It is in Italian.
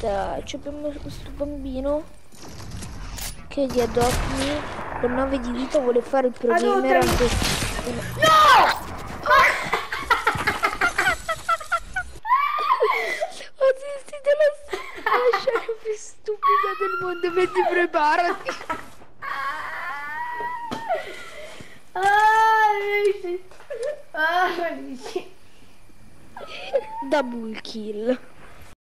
aspetta, c'è questo bambino che di Adopt con 9 di vita vuole fare il pro gamer anche... No! ho la, la scena più stupida del mondo, vedi preparati. Ah, amici. Ah. Double kill.